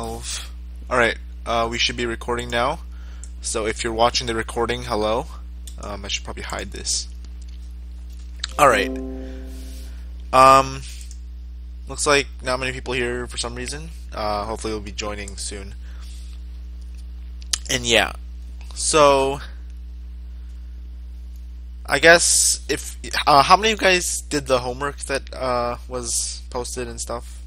Alright, uh, we should be recording now. So if you're watching the recording, hello. Um, I should probably hide this. Alright. Um, looks like not many people here for some reason. Uh, hopefully we'll be joining soon. And yeah, so I guess if uh, how many of you guys did the homework that uh, was posted and stuff?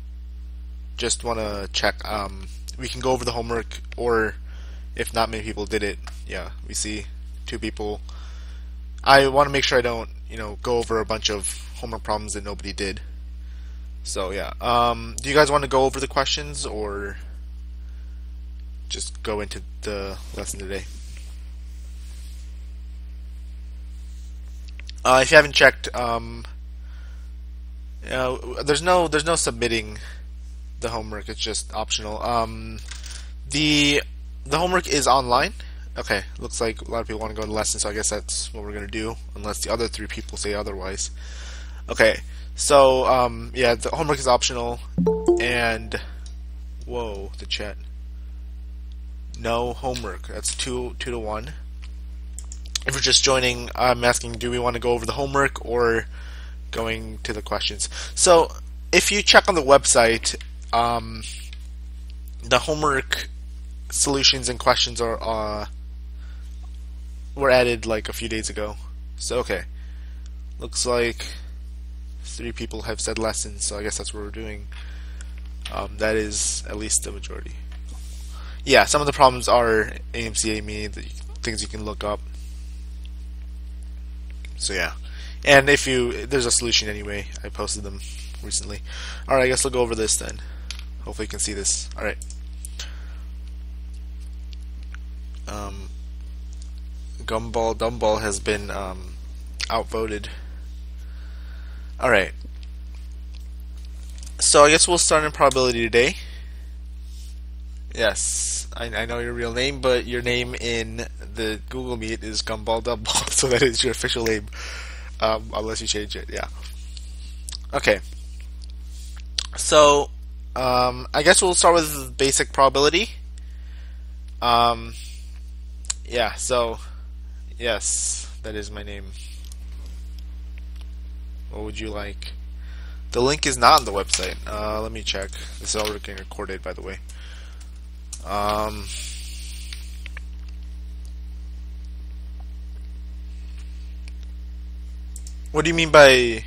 Just want to check. Um, we can go over the homework, or if not many people did it, yeah, we see two people. I want to make sure I don't, you know, go over a bunch of homework problems that nobody did. So yeah, um, do you guys want to go over the questions or just go into the lesson today? Uh, if you haven't checked, um, know, there's no there's no submitting the homework. It's just optional. Um, the the homework is online. Okay, looks like a lot of people want to go to the lesson, so I guess that's what we're gonna do, unless the other three people say otherwise. Okay, so um, yeah, the homework is optional, and whoa, the chat. No homework. That's two two to one. If you're just joining, I'm asking, do we want to go over the homework or going to the questions? So if you check on the website, um, the homework solutions and questions are uh, were added like a few days ago. So okay, looks like three people have said lessons, so I guess that's what we're doing. Um, that is at least the majority. Yeah, some of the problems are AMC the things you can look up. So yeah, and if you there's a solution anyway, I posted them recently. All right, I guess we'll go over this then. Hopefully you can see this. Alright. Um, Gumball Dumball has been um, outvoted. Alright. So I guess we'll start in probability today. Yes, I, I, know your real name, but your name in the Google Meet is Gumball Dumball, so that is your official name, um, unless you change it. Yeah. Okay. So um, I guess we'll start with basic probability. Um, yeah, so, yes, that is my name. What would you like? The link is not on the website. Uh, let me check. This is already getting recorded, by the way. Um, what do you mean by...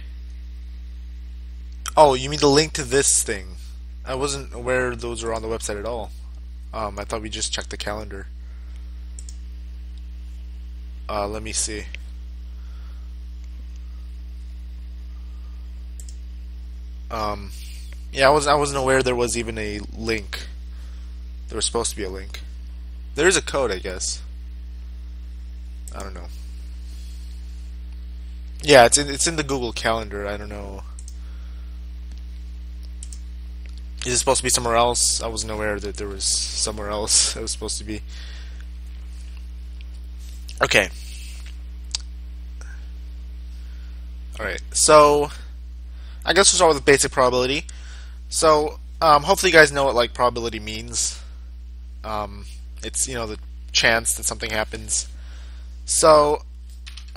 Oh, you mean the link to this thing? I wasn't aware those were on the website at all. Um, I thought we just checked the calendar. Uh, let me see. Um, yeah, I was I wasn't aware there was even a link. There was supposed to be a link. There is a code, I guess. I don't know. Yeah, it's in, it's in the Google Calendar. I don't know. Is it supposed to be somewhere else? I wasn't aware that there was somewhere else it was supposed to be. Okay. Alright, so I guess we'll start with basic probability. So um, hopefully you guys know what like probability means. Um, it's you know the chance that something happens. So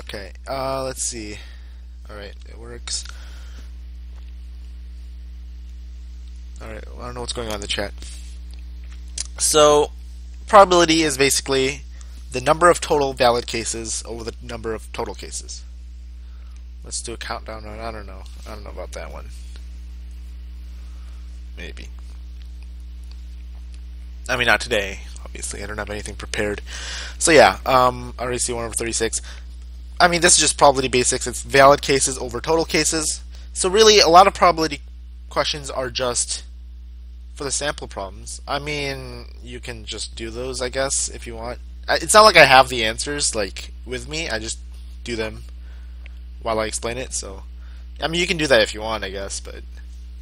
okay, uh, let's see. Alright, it works. Alright, I don't know what's going on in the chat. So, probability is basically the number of total valid cases over the number of total cases. Let's do a countdown on, I don't know. I don't know about that one. Maybe. I mean, not today, obviously. I don't have anything prepared. So yeah, um, see 1 over 36. I mean, this is just probability basics. It's valid cases over total cases. So really, a lot of probability questions are just for the sample problems. I mean, you can just do those, I guess, if you want. It's not like I have the answers like with me. I just do them while I explain it. So, I mean, you can do that if you want, I guess, but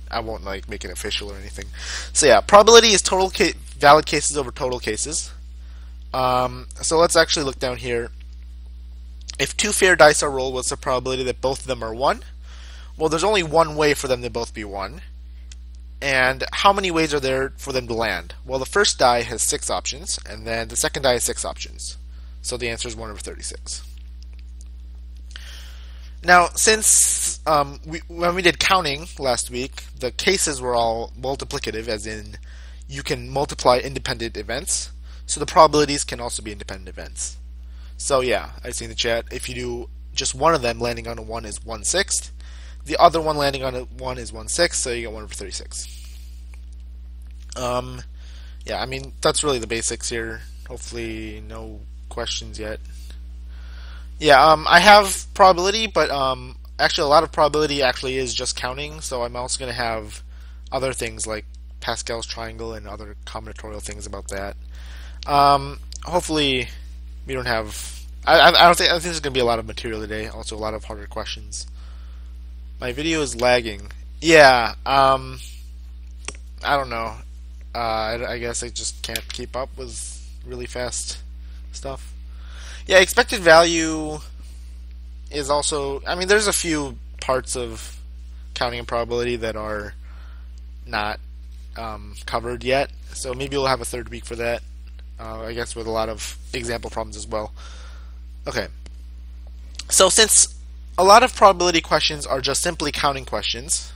I won't like make it official or anything. So yeah, probability is total ca valid cases over total cases. Um, so let's actually look down here. If two fair dice are rolled, what's the probability that both of them are one? Well, there's only one way for them to both be one And how many ways are there for them to land? Well, the first die has six options, and then the second die has six options. So the answer is 1 over 36. Now, since um, we, when we did counting last week, the cases were all multiplicative, as in you can multiply independent events. So the probabilities can also be independent events. So yeah, I see in the chat, if you do just one of them landing on a 1 is 1 sixth, the other one landing on 1 is 1 6, so you get 1 over 36. Um, yeah, I mean, that's really the basics here. Hopefully, no questions yet. Yeah, um, I have probability, but um, actually, a lot of probability actually is just counting, so I'm also going to have other things like Pascal's triangle and other combinatorial things about that. Um, hopefully, we don't have. I, I, don't think I think there's going to be a lot of material today. Also, a lot of harder questions. My video is lagging. Yeah, um, I don't know. Uh, I, I, guess I just can't keep up with really fast stuff. Yeah, expected value is also. I mean, there's a few parts of counting and probability that are not um, covered yet. So maybe we'll have a third week for that. Uh, I guess with a lot of example problems as well. Okay. So since a lot of probability questions are just simply counting questions.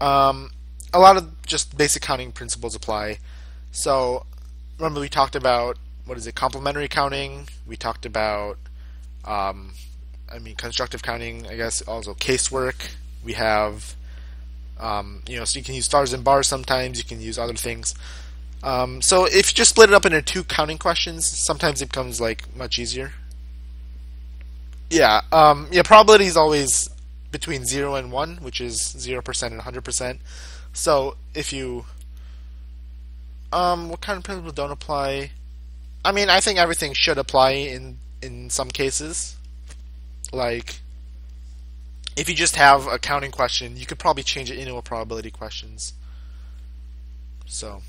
Um, a lot of just basic counting principles apply. So remember we talked about what is it complementary counting. We talked about um, I mean constructive counting. I guess also casework. We have um, you know so you can use stars and bars sometimes. You can use other things. Um, so if you just split it up into two counting questions, sometimes it becomes like much easier. Yeah, um, yeah. Probability is always between zero and one, which is zero percent and hundred percent. So if you, um, what kind of principles don't apply? I mean, I think everything should apply in in some cases. Like, if you just have a counting question, you could probably change it into a probability questions. So,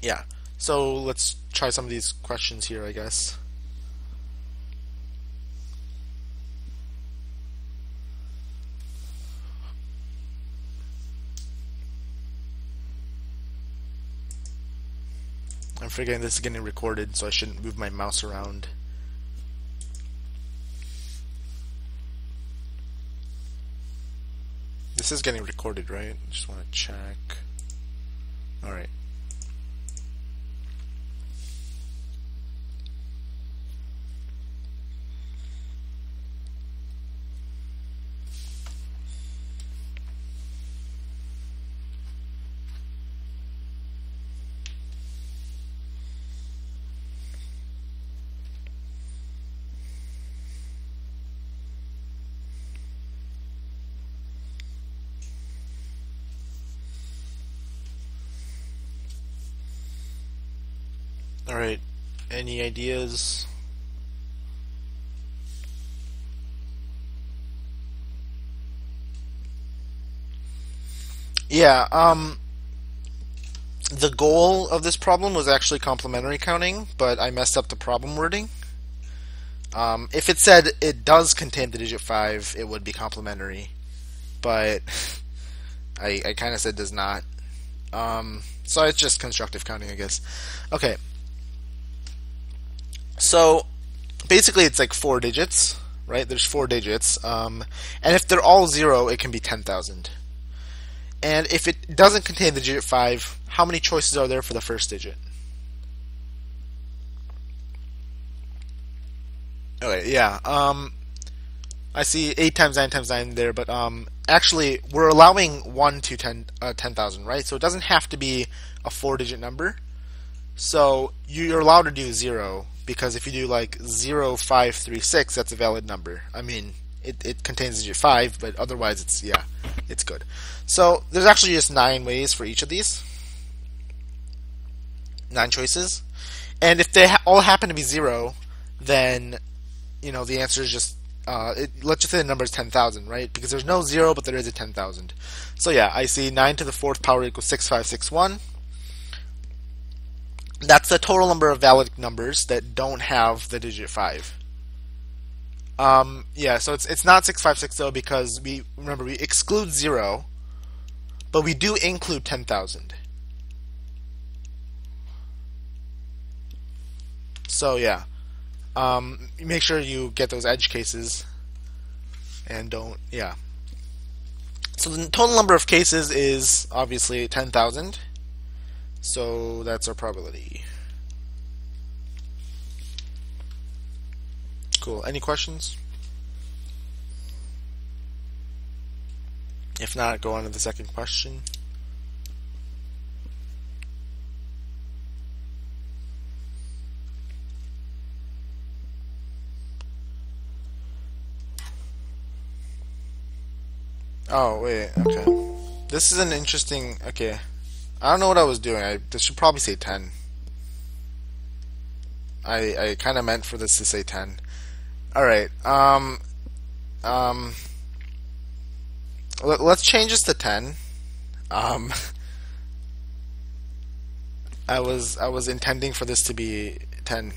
yeah. So let's try some of these questions here, I guess. I'm forgetting this is getting recorded, so I shouldn't move my mouse around. This is getting recorded, right? Just want to check. Alright. Alright, any ideas? Yeah, um, the goal of this problem was actually complementary counting, but I messed up the problem wording. Um, if it said it does contain the digit 5, it would be complementary, but I, I kind of said does not. Um, so it's just constructive counting, I guess. Okay, so basically, it's like four digits, right? There's four digits, um, and if they're all zero, it can be ten thousand. And if it doesn't contain the digit five, how many choices are there for the first digit? Okay, yeah. Um, I see eight times nine times nine there, but um, actually we're allowing one to ten uh, ten thousand, right? So it doesn't have to be a four-digit number. So you're allowed to do zero because if you do like 0536, that's a valid number. I mean, it, it contains digit 5, but otherwise it's, yeah, it's good. So there's actually just nine ways for each of these. Nine choices. And if they ha all happen to be 0, then, you know, the answer is just, uh, it, let's just say the number is 10,000, right? Because there's no 0, but there is a 10,000. So yeah, I see 9 to the 4th power equals 6561 that's the total number of valid numbers that don't have the digit 5. Um, yeah, so it's it's not 6560 because we remember we exclude 0 but we do include 10,000. So yeah, um, make sure you get those edge cases and don't, yeah. So the total number of cases is obviously 10,000. So that's our probability. Cool. Any questions? If not, go on to the second question. Oh, wait, okay. This is an interesting... Okay. I don't know what I was doing. I this should probably say 10. I I kind of meant for this to say 10. Alright, um... Um... Let, us change this to 10. Um... I was I was intending for this to be 10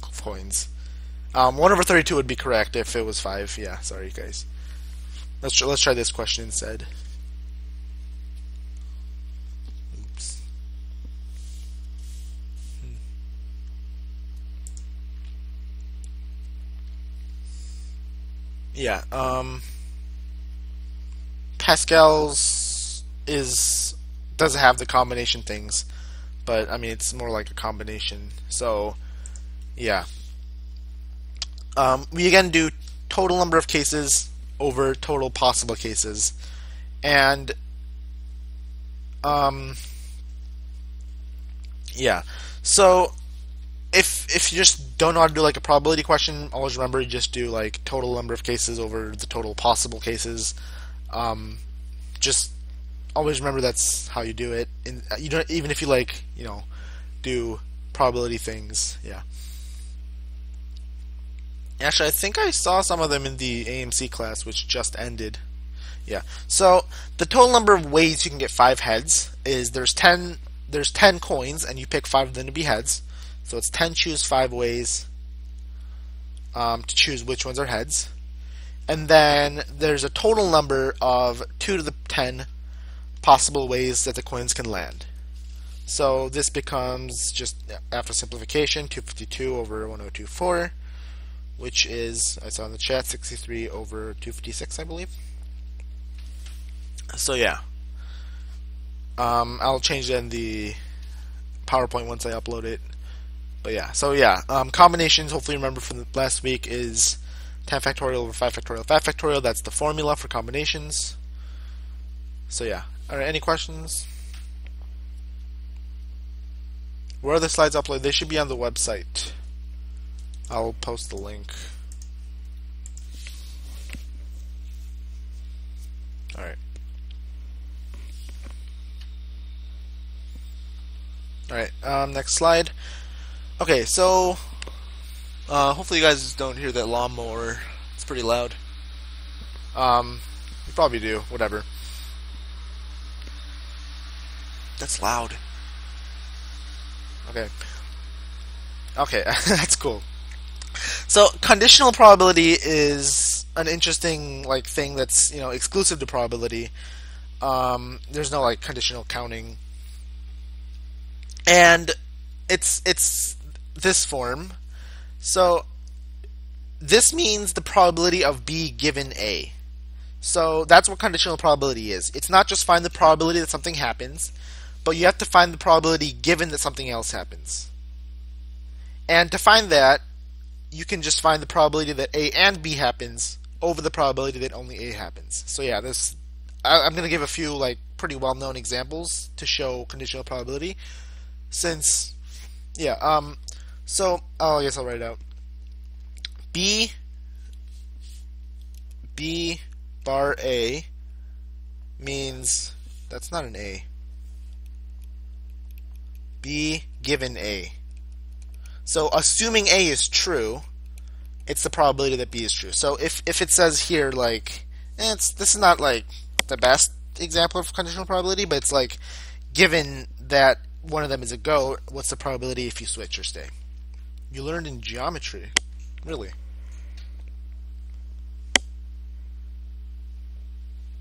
coins. Um, 1 over 32 would be correct if it was 5. Yeah, sorry guys. Let's let's try this question instead. Oops. Hmm. Yeah. Um. Pascal's is does have the combination things, but I mean it's more like a combination. So, yeah. Um, we again do total number of cases over total possible cases. And um, yeah. So if you just don't know how to do like a probability question, always remember you just do like total number of cases over the total possible cases. Um, just always remember that's how you do it. And you don't even if you like you know do probability things. Yeah. Actually, I think I saw some of them in the AMC class, which just ended. Yeah. So the total number of ways you can get five heads is there's ten there's ten coins, and you pick five of them to be heads. So it's ten choose five ways um, to choose which ones are heads, and then there's a total number of two to the ten possible ways that the coins can land. So this becomes just after simplification 252 over 1024 which is, I saw in the chat, 63 over 256, I believe. So yeah. Um, I'll change that in the PowerPoint once I upload it. But yeah, so yeah, um, combinations, hopefully remember from last week, is 10 factorial over 5 factorial 5 factorial. That's the formula for combinations. So yeah. Alright, any questions? Where are the slides uploaded? They should be on the website. I'll post the link. Alright. Alright, um, next slide. Okay, so, uh, hopefully you guys don't hear that lawnmower. It's pretty loud. Um, you probably do, whatever. That's loud. Okay. Okay, that's cool. So conditional probability is an interesting like thing that's you know exclusive to probability. Um, there's no like conditional counting, and it's it's this form. So this means the probability of B given A. So that's what conditional probability is. It's not just find the probability that something happens, but you have to find the probability given that something else happens. And to find that, you can just find the probability that A and B happens over the probability that only A happens. So yeah, this I, am going to give a few like pretty well-known examples to show conditional probability. Since yeah, um, so oh, I guess I'll write it out. B B bar A means that's not an A. B given A. So assuming A is true, it's the probability that B is true. So if, if it says here like eh, it's this is not like the best example of conditional probability, but it's like given that one of them is a go, what's the probability if you switch or stay? You learned in geometry. Really?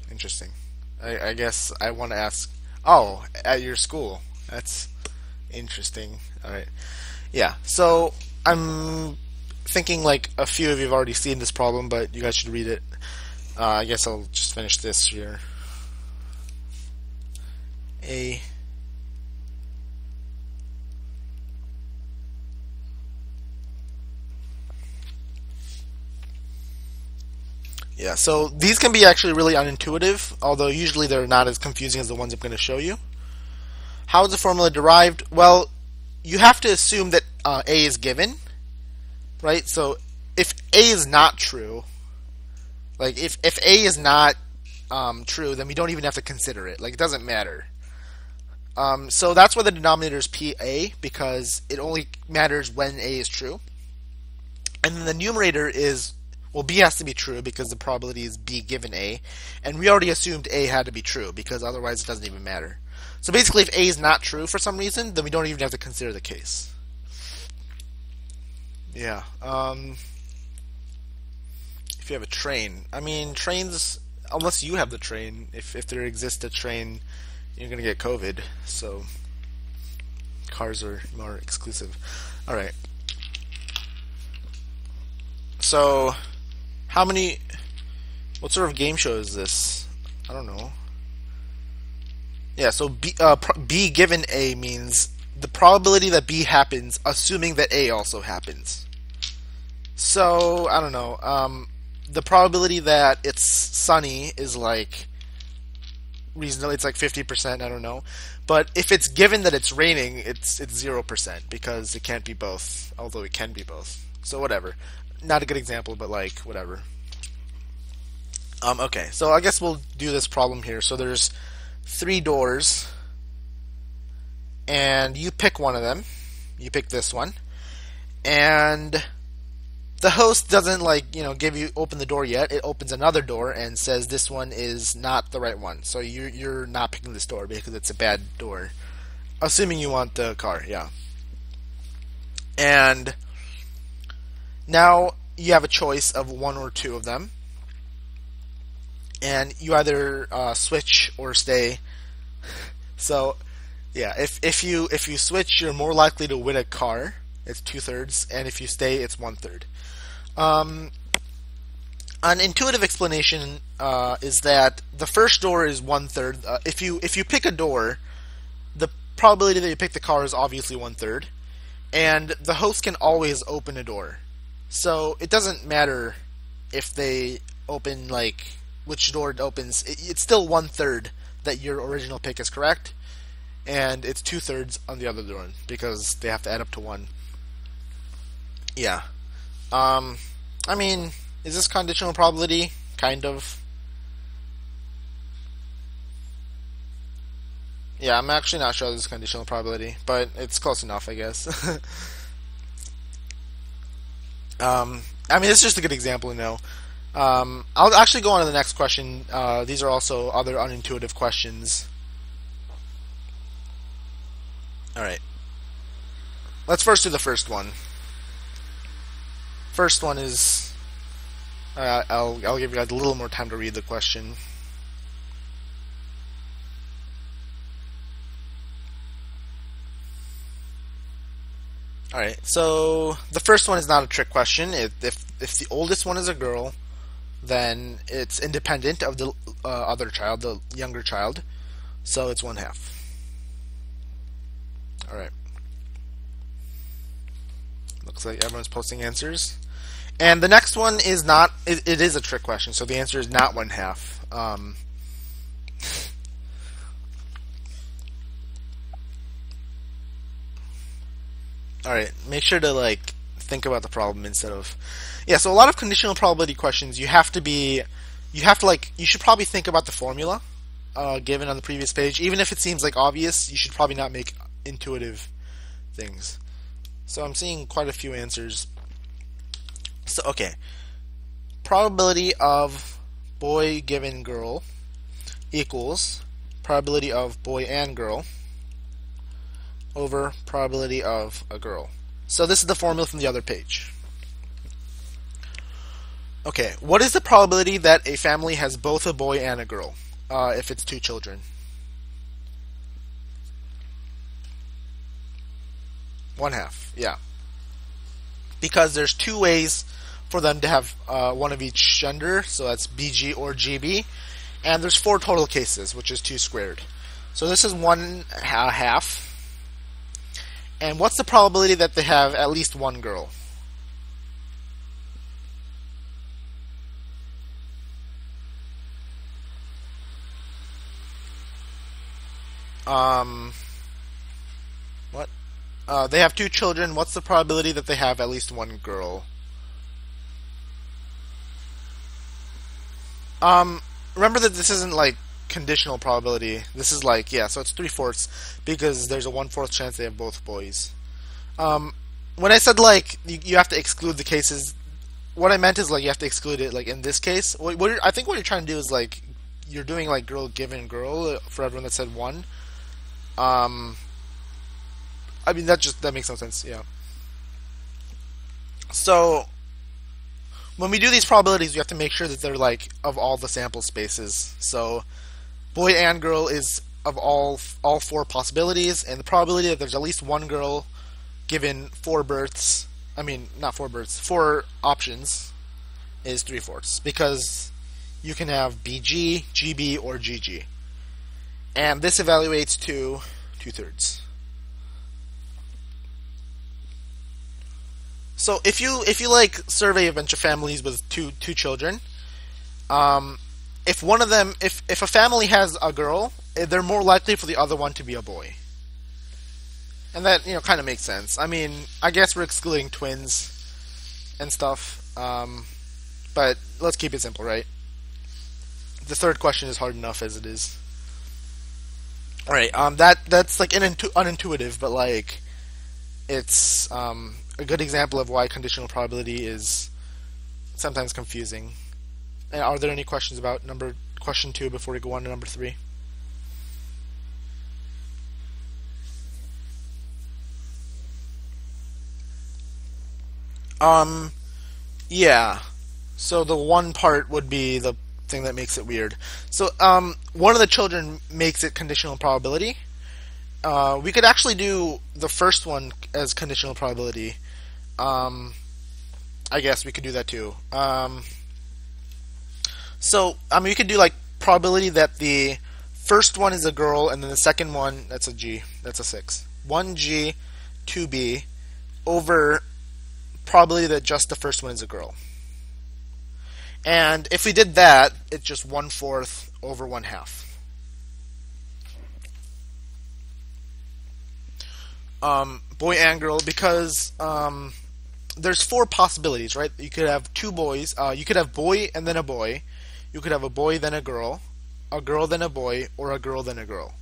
Interesting. I, I guess I want to ask. Oh, at your school. That's interesting. All right. Yeah. So I'm thinking like a few of you have already seen this problem, but you guys should read it. Uh, I guess I'll just finish this here. A Yeah, so these can be actually really unintuitive, although usually they're not as confusing as the ones I'm going to show you. How is the formula derived? Well, you have to assume that uh, A is given, right? So if A is not true, like if, if A is not um, true, then we don't even have to consider it. Like it doesn't matter. Um, so that's why the denominator is PA, because it only matters when A is true. And then the numerator is well, B has to be true because the probability is B given A, and we already assumed A had to be true because otherwise it doesn't even matter. So basically, if A is not true for some reason, then we don't even have to consider the case. Yeah. Um, if you have a train, I mean, trains, unless you have the train, if, if there exists a train, you're going to get COVID. So cars are more exclusive. All right. So how many... What sort of game show is this? I don't know. Yeah, so B, uh, B given A means the probability that B happens, assuming that A also happens. So, I don't know. Um, the probability that it's sunny is like reasonably it's like 50% i don't know but if it's given that it's raining it's it's 0% because it can't be both although it can be both so whatever not a good example, but like whatever. Um, okay, so I guess we'll do this problem here. So there's three doors, and you pick one of them. You pick this one, and the host doesn't like you know give you open the door yet. It opens another door and says this one is not the right one. So you you're not picking this door because it's a bad door. Assuming you want the car, yeah. And now you have a choice of one or two of them, and you either uh, switch or stay. So, yeah, if if you if you switch, you're more likely to win a car. It's two thirds, and if you stay, it's one third. Um, an intuitive explanation uh, is that the first door is one third. Uh, if you if you pick a door, the probability that you pick the car is obviously one third, and the host can always open a door. So it doesn't matter if they open like which door opens. It, it's still one third that your original pick is correct, and it's two thirds on the other door because they have to add up to one. Yeah. Um, I mean, is this conditional probability? Kind of. Yeah, I'm actually not sure this is conditional probability, but it's close enough, I guess. Um, I mean, it's just a good example, you know. Um, I'll actually go on to the next question. Uh, these are also other unintuitive questions. All right. Let's first do the first one. First one is. Uh, I'll I'll give you guys a little more time to read the question. All right. So the first one is not a trick question. If if, if the oldest one is a girl, then it's independent of the uh, other child, the younger child. So it's one half. All right. Looks like everyone's posting answers. And the next one is not. it, it is a trick question. So the answer is not one half. Um, all right make sure to like think about the problem instead of yeah so a lot of conditional probability questions you have to be you have to like you should probably think about the formula uh, given on the previous page. Even if it seems like obvious you should probably not make intuitive things. So I'm seeing quite a few answers. So okay. Probability of boy given girl equals probability of boy and girl over probability of a girl. So this is the formula from the other page. Okay, what is the probability that a family has both a boy and a girl? uh, if it's two children. One half, yeah. Because there's two ways for them to have uh, one of each gender, so that's BG or GB, and there's four total cases, which is two squared. So this is one half. And what's the probability that they have at least one girl? Um, what? Uh, they have two children. What's the probability that they have at least one girl? Um, remember that this isn't like conditional probability. This is like yeah, so it's three fourths because there's a one fourth chance they have both boys. Um, when I said like you, you, have to exclude the cases, what I meant is like you have to exclude it like in this case. What, what I think what you're trying to do is like you're doing like girl given girl for everyone that said one. Um, I mean that just that makes no sense. Yeah. So when we do these probabilities, we have to make sure that they're like of all the sample spaces. So boy and girl is of all all four possibilities, and the probability that there's at least one girl given four births. I mean, not four births, four options is three fourths because you can have BG, GB, or GG, and this evaluates to two thirds. So if you if you like survey a bunch of families with two two children, um, if one of them if if a family has a girl, eh, they're more likely for the other one to be a boy. And that you know kind of makes sense. I mean, I guess we're excluding twins and stuff, um, but let's keep it simple, right? The third question is hard enough as it is. All right, um, that that's like unintu- unintuitive, but like it's um, a good example of why conditional probability is sometimes confusing. And are there any questions about number question two before we go on to number three? Um, yeah. So the one part would be the thing that makes it weird. So um, one of the children makes it conditional probability. Uh, we could actually do the first one as conditional probability um, I guess we could do that too. Um, so, I mean, you could do like probability that the first one is a girl, and then the second one, that's a G, that's a 6. 1G, 2B, over probability that just the first one is a girl. And if we did that, it's just 1 fourth over 1 half. Um, boy and girl, because um, there's four possibilities, right? You could have two boys. Uh, you could have boy and then a boy. You could have a boy then a girl, a girl then a boy, or a girl then a girl.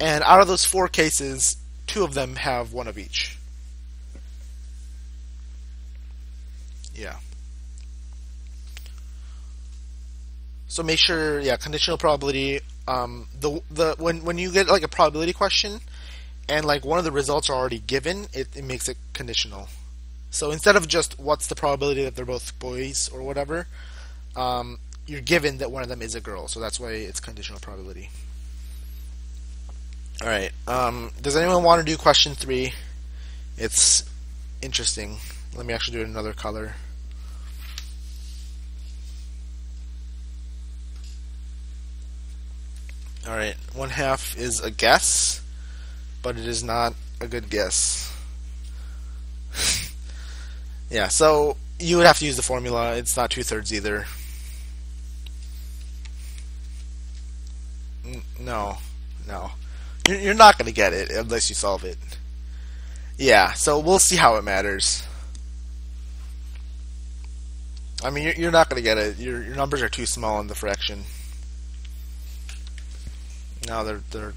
And out of those four cases, two of them have one of each. Yeah. So make sure, yeah, conditional probability. Um, the the when when you get like a probability question, and like one of the results are already given, it, it makes it conditional. So instead of just what's the probability that they're both boys or whatever, um, you're given that one of them is a girl. So that's why it's conditional probability. All right. Um, does anyone want to do question three? It's interesting. Let me actually do it another color. All right. One half is a guess, but it is not a good guess. Yeah, so you would have to use the formula. It's not two thirds either. No, no. You're, not going to get it unless you solve it. Yeah, so we'll see how it matters. I mean, you're, you're not going to get it. Your, your numbers are too small in the fraction. No, they're they're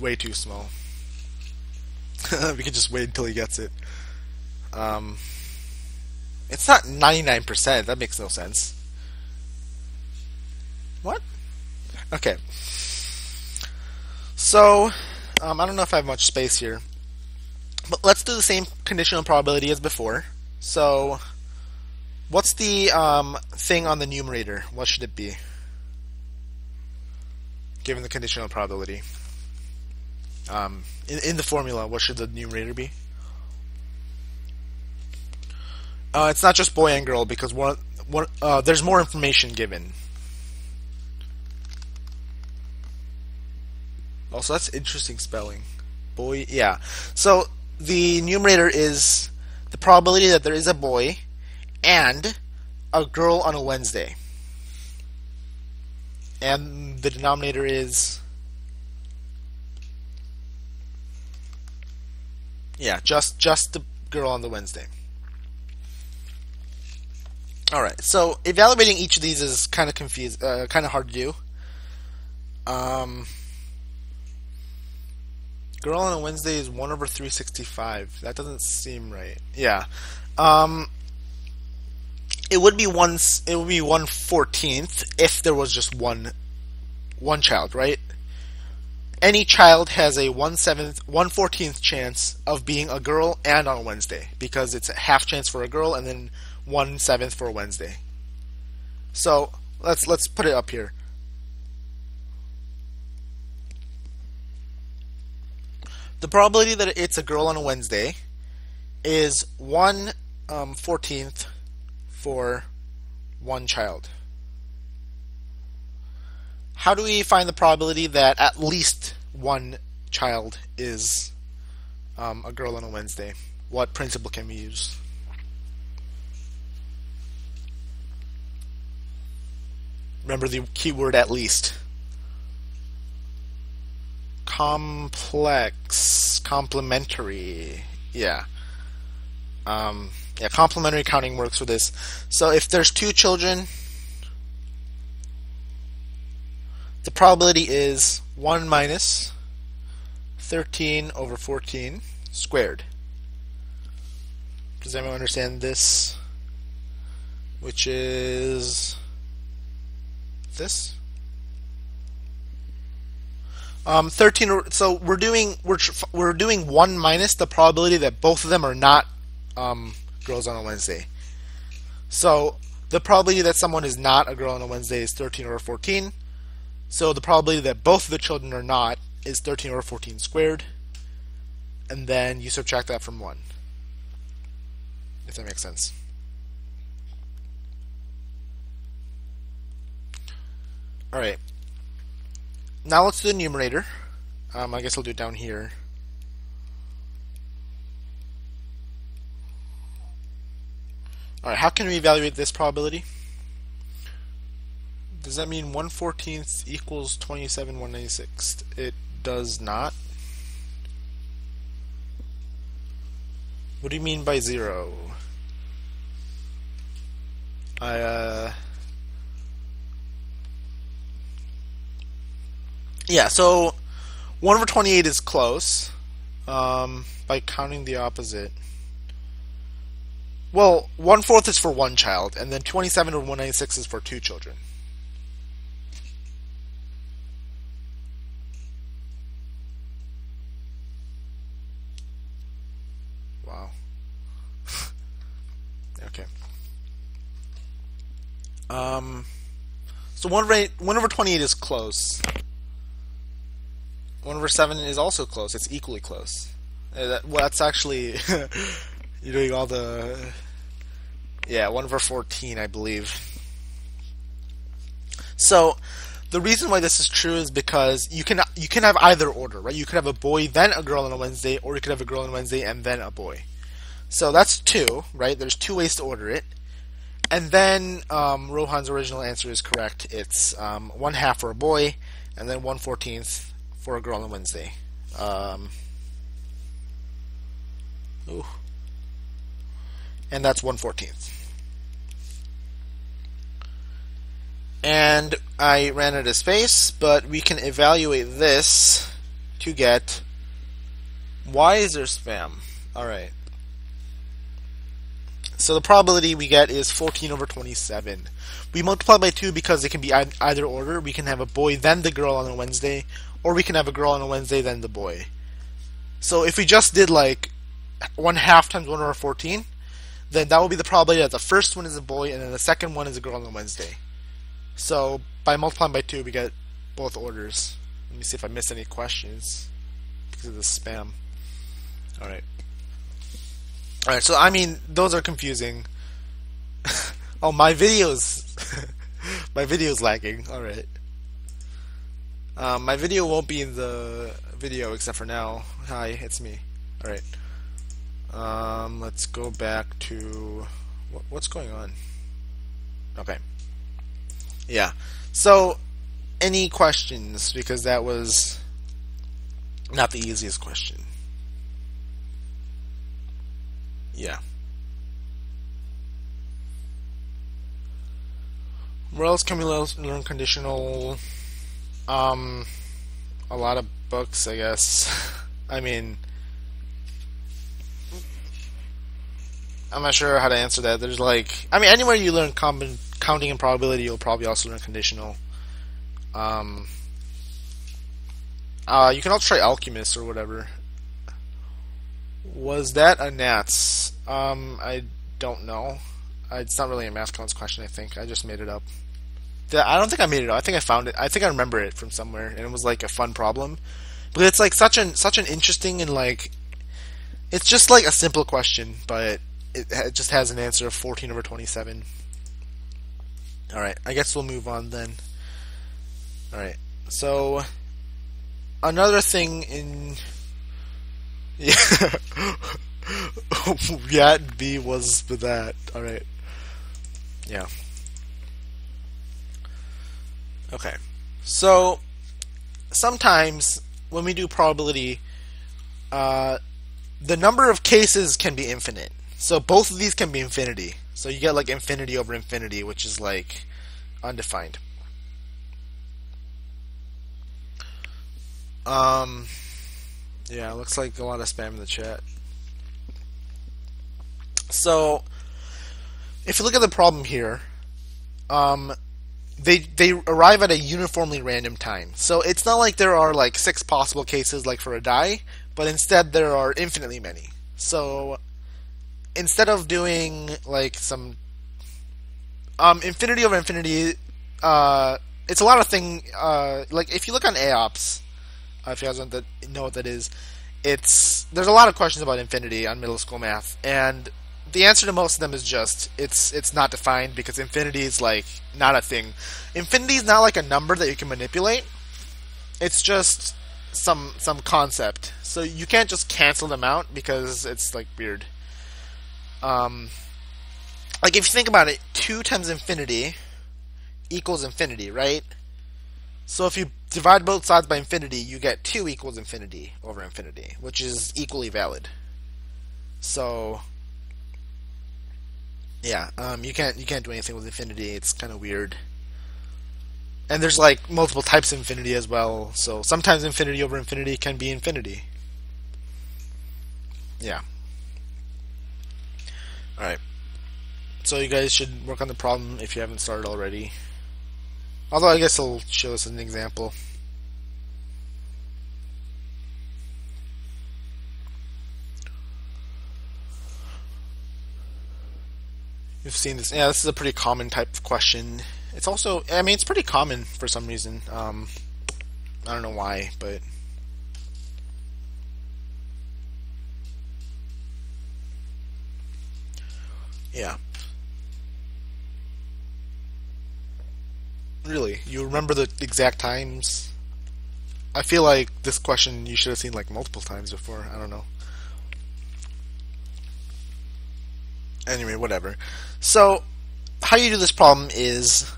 way too small. we can just wait until he gets it. Um, it's not 99%. That makes no sense. What? Okay. So, um, I don't know if I have much space here. But let's do the same conditional probability as before. So, what's the um, thing on the numerator? What should it be? given the conditional probability. Um, in, in the formula, what should the numerator be? Uh, it's not just boy and girl because one, one uh, there's more information given. Also, that's interesting spelling. Boy, yeah. So the numerator is the probability that there is a boy and a girl on a Wednesday. And the denominator is Yeah, just just the girl on the Wednesday. All right, so evaluating each of these is kind of confused, uh, kind of hard to do. Um, girl on a Wednesday is one over three sixty five. That doesn't seem right. Yeah, um, it would be one. It would be one fourteenth if there was just one, one child, right? any child has a one seventh, one fourteenth chance of being a girl and on Wednesday because it's a half chance for a girl and then one seventh for a Wednesday. So let's let's put it up here. The probability that it's a girl on a Wednesday is one um, fourteenth for one child how do we find the probability that at least one child is um, a girl on a Wednesday? What principle can we use? Remember the keyword at least. Complex, complementary, yeah. Um, yeah, complementary counting works for this. So if there's two children, the probability is 1 minus 13 over 14 squared. Does anyone understand this? Which is this? Um, 13. So we're doing we're we're doing one minus the probability that both of them are not um, girls on a Wednesday. So the probability that someone is not a girl on a Wednesday is 13 over 14. So the probability that both of the children are not is 13 over 14 squared. And then you subtract that from 1. If that makes sense. Alright. Now let's do the numerator. Um, I guess I'll do it down here. Alright, how can we evaluate this probability? Does that mean 1 14th equals 27 196? It does not. What do you mean by 0? I, uh... Yeah, so 1 over 28 is close um, by counting the opposite. Well, 1 fourth is for one child, and then 27 over 196 is for two children. Wow. okay. Um, so 1 over, 8, 1 over 28 is close. 1 over 7 is also close. It's equally close. Uh, that, well, that's actually... you're doing all the... Yeah, 1 over 14, I believe. So, the reason why this is true is because you can you can have either order, right? You could have a boy, then a girl on a Wednesday, or you could have a girl on Wednesday and then a boy. So that's two, right? There's two ways to order it. And then um, Rohan's original answer is correct. It's um, one half for a boy, and then one fourteenth for a girl on Wednesday. Um, ooh. And that's one fourteenth. And I ran out of space, but we can evaluate this to get why is there spam? Alright. So the probability we get is 14 over 27. We multiply by 2 because it can be either order. We can have a boy, then the girl on a Wednesday, or we can have a girl on a Wednesday, then the boy. So if we just did like 1 half times 1 over 14, then that would be the probability that the first one is a boy and then the second one is a girl on a Wednesday. So by multiplying by 2, we get both orders. Let me see if I missed any questions because of the spam. All right. All right. So I mean, those are confusing. oh, my videos. my video's lagging. All right. Um, my video won't be in the video except for now. Hi, it's me. All right. Um, let's go back to what, what's going on. Okay. Yeah. So, any questions? Because that was not the easiest question. Yeah. Where else can we learn conditional? Um, a lot of books, I guess. I mean, I'm not sure how to answer that. There's like, I mean, anywhere you learn common, counting and probability, you'll probably also learn conditional. Um, uh, you can also try Alcumus or whatever. Was that a Nats? Um, I don't know. It's not really a math question. I think I just made it up. I don't think I made it. I think I found it. I think I remember it from somewhere, and it was like a fun problem. But it's like such an such an interesting and like, it's just like a simple question, but it, it just has an answer of 14 over 27. All right, I guess we'll move on then. All right, so another thing in yeah, yeah, B was that. All right, yeah. Okay, so sometimes when we do probability, uh, the number of cases can be infinite. So both of these can be infinity. So you get like infinity over infinity, which is like undefined. Um, yeah, looks like a lot of spam in the chat. So, if you look at the problem here, um, they they arrive at a uniformly random time. So it's not like there are like six possible cases like for a die, but instead there are infinitely many. So instead of doing like some um, infinity over infinity, uh, it's a lot of thing. Uh, like if you look on AOPS, uh, if you guys don't know what that is, it's there's a lot of questions about infinity on middle school math, and the answer to most of them is just it's it's not defined because infinity is like not a thing. Infinity is not like a number that you can manipulate. It's just some some concept. So you can't just cancel them out because it's like weird. Um, like if you think about it, two times infinity equals infinity, right? So if you divide both sides by infinity, you get two equals infinity over infinity, which is equally valid. So yeah, um, you can't you can't do anything with infinity. It's kind of weird. And there's like multiple types of infinity as well. So sometimes infinity over infinity can be infinity. Yeah. Alright. So you guys should work on the problem if you haven't started already. Although I guess I'll show us an example. You've seen this. Yeah, this is a pretty common type of question. It's also, I mean, it's pretty common for some reason. Um, I don't know why, but Yeah. Really? You remember the exact times? I feel like this question you should have seen like multiple times before. I don't know. Anyway, whatever. So, how you do this problem is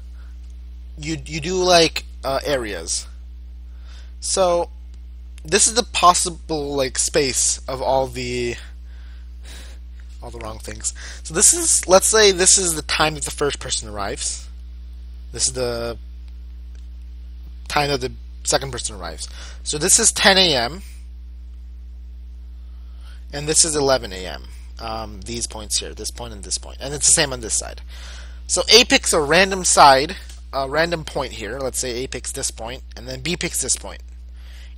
you you do like uh, areas. So, this is the possible like space of all the all the wrong things. So this is, let's say this is the time that the first person arrives. This is the time that the second person arrives. So this is 10 a.m. and this is 11 a.m. Um, these points here, this point and this point, and it's the same on this side. So A picks a random side, a random point here. Let's say A picks this point, and then B picks this point.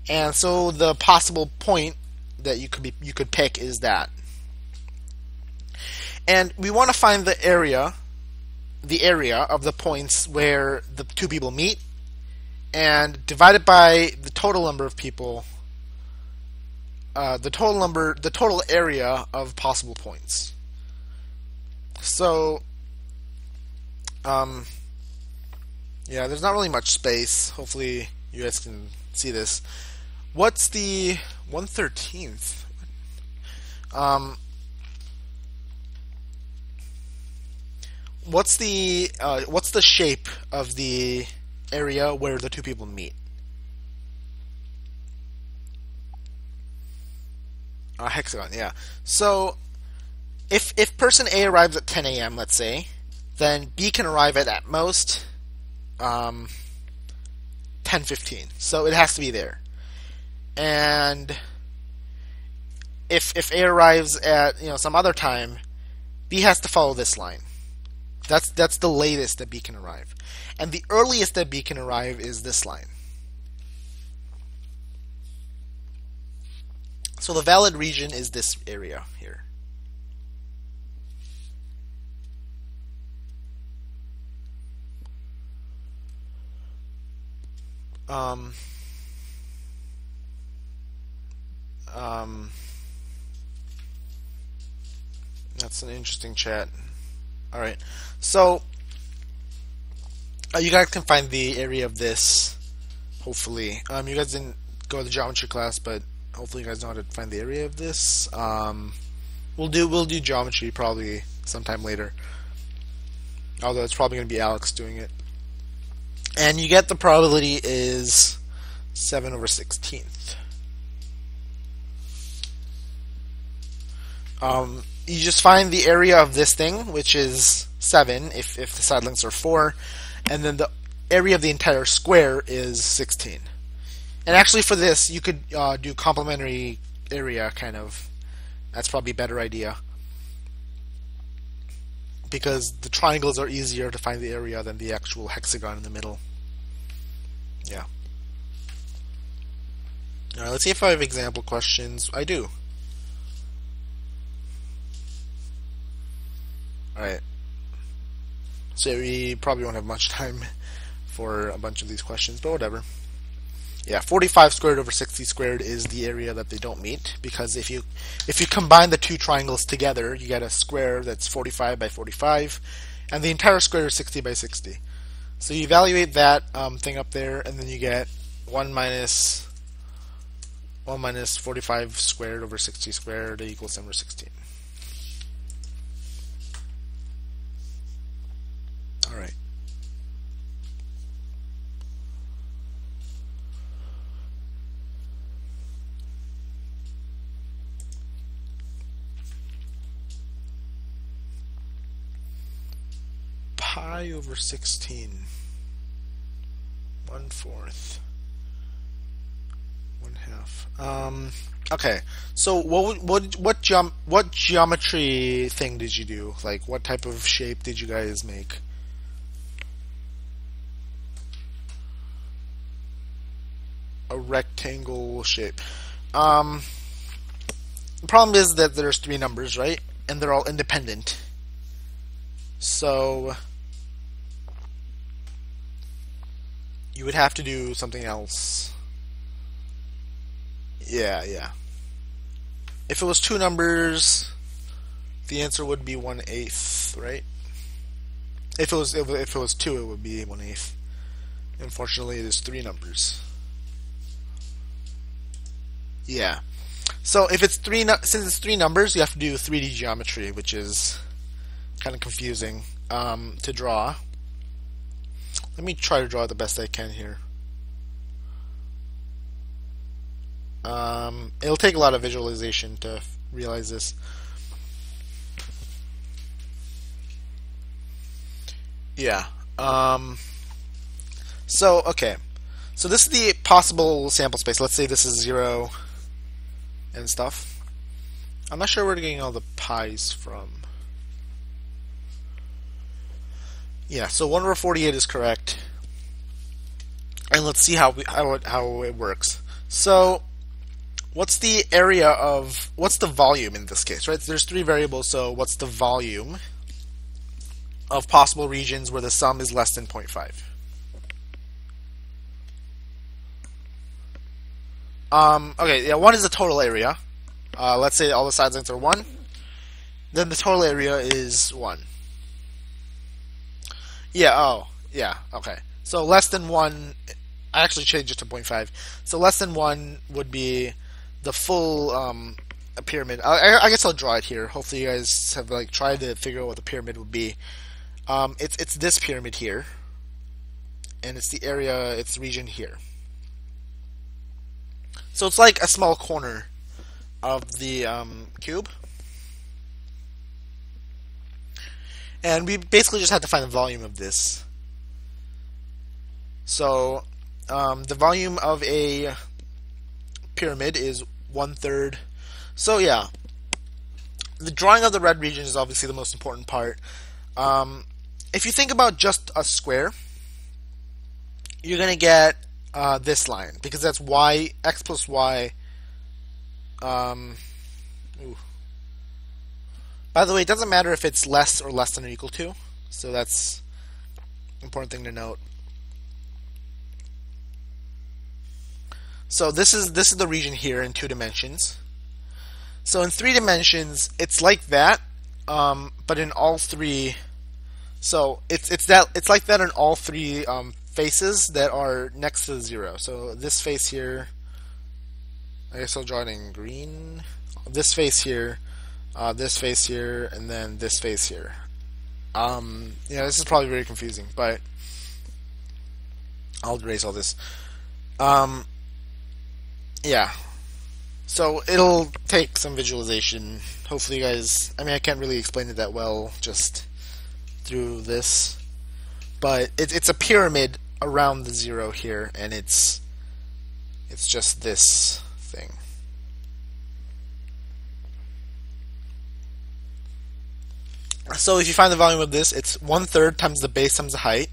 And so the possible point that you could be you could pick is that. And we want to find the area, the area of the points where the two people meet, and divide it by the total number of people, uh, the total number, the total area of possible points. So, um, yeah, there's not really much space. Hopefully, you guys can see this. What's the 113th? Um, what's the uh, what's the shape of the area where the two people meet? A hexagon, yeah. So if if person A arrives at 10 a.m., let's say, then B can arrive at at most um, 10:15. So it has to be there. And if if A arrives at you know some other time, B has to follow this line. That's that's the latest that B can arrive. And the earliest that B can arrive is this line. So the valid region is this area here. Um, um, that's an interesting chat. All right, so uh, you guys can find the area of this. Hopefully, um, you guys didn't go to the geometry class, but hopefully you guys know how to find the area of this. Um, we'll do we'll do geometry probably sometime later. Although it's probably going to be Alex doing it and you get the probability is 7 over 16th. Um, you just find the area of this thing, which is 7 if, if the side lengths are 4, and then the area of the entire square is 16. And actually for this, you could uh, do complementary area, kind of. That's probably a better idea. Because the triangles are easier to find the area than the actual hexagon in the middle. Yeah. Alright, let's see if I have example questions. I do. Alright. So we probably won't have much time for a bunch of these questions, but whatever. Yeah, 45 squared over 60 squared is the area that they don't meet because if you if you combine the two triangles together, you get a square that's 45 by 45, and the entire square is 60 by 60. So you evaluate that um, thing up there, and then you get 1 minus 1 minus 45 squared over 60 squared equals number 16. All right. Pi over 16 one fourth. One half. Um okay. So what what what geom what geometry thing did you do? Like what type of shape did you guys make? A rectangle shape. Um the problem is that there's three numbers right? And they're all independent. So you would have to do something else. Yeah, yeah. If it was two numbers, the answer would be one eighth, right? If it was if, it was two, it would be one eighth. Unfortunately, it is three numbers. Yeah. So if it's three, since it's three numbers, you have to do 3D geometry, which is kind of confusing um, to draw. Let me try to draw the best I can here. Um, it'll take a lot of visualization to realize this. Yeah. Um, so, okay. So this is the possible sample space. Let's say this is 0 and stuff. I'm not sure where they're getting all the pies from. Yeah, so 1 over 48 is correct. And let's see how, we, how, it, how it works. So, what's the area of, what's the volume in this case, right? There's three variables, so what's the volume of possible regions where the sum is less than 0.5? Um, okay, yeah, one is the total area. Uh, let's say all the side lengths are one. Then the total area is one. Yeah. Oh, yeah. Okay. So less than one. I actually changed it to 0.5. So less than one would be the full um, pyramid. I, I, guess I'll draw it here. Hopefully, you guys have like tried to figure out what the pyramid would be. Um, it's it's this pyramid here, and it's the area, it's region here. So it's like a small corner of the um, cube. And we basically just had to find the volume of this. So um, the volume of a pyramid is one third. So yeah, the drawing of the red region is obviously the most important part. Um, if you think about just a square, you're going to get uh, this line because that's y x plus y. Um, ooh. By the way, it doesn't matter if it's less or less than or equal to, so that's important thing to note. So this is this is the region here in two dimensions. So in three dimensions, it's like that, um, but in all three. So it's it's that it's like that in all three um, faces that are next to zero. So this face here, I guess I'll draw it in green. This face here, uh, this face here, and then this face here. Um, yeah, this is probably very confusing, but I'll erase all this. Um, yeah. So it'll take some visualization. Hopefully, you guys. I mean, I can't really explain it that well just through this, but it, it's a pyramid around the zero here, and it's it's just this thing. So if you find the volume of this, it's one third times the base times the height.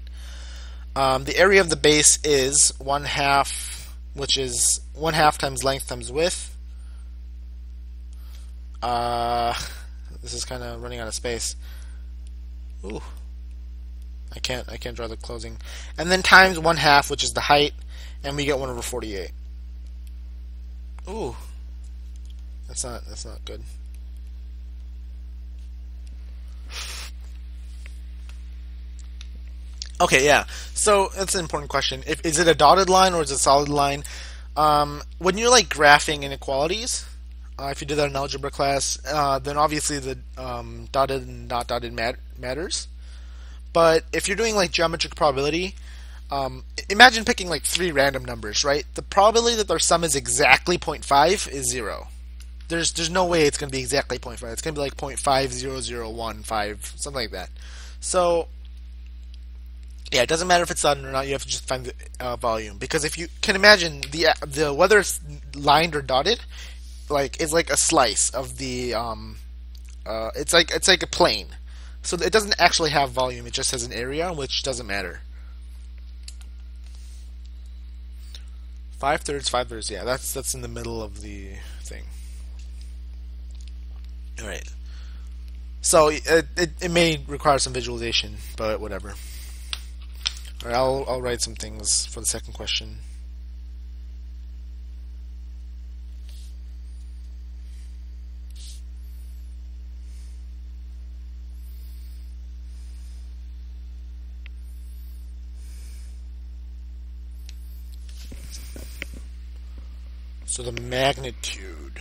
Um, the area of the base is one half, which is one half times length times width. Uh, this is kind of running out of space. Ooh. I can't I can't draw the closing. And then times one half, which is the height, and we get one over forty eight. Ooh. That's not that's not good. Okay, yeah. So that's an important question. If is it a dotted line or is it a solid line? Um, when you're like graphing inequalities, uh, if you did that in algebra class, uh, then obviously the um, dotted and not dotted mat- matters. But if you're doing like geometric probability, um, imagine picking like three random numbers, right? The probability that their sum is exactly 0.5 is zero. There's there's no way it's going to be exactly 0.5. It's going to be like 0.50015, something like that. So yeah, it doesn't matter if it's dotted or not. You have to just find the uh, volume because if you can imagine the the whether it's lined or dotted, like it's like a slice of the um, uh, it's like it's like a plane. So it doesn't actually have volume, it just has an area, which doesn't matter. Five thirds, five thirds, yeah, that's that's in the middle of the thing. Alright. So it, it, it may require some visualization, but whatever. Alright, I'll, I'll write some things for the second question. So the magnitude.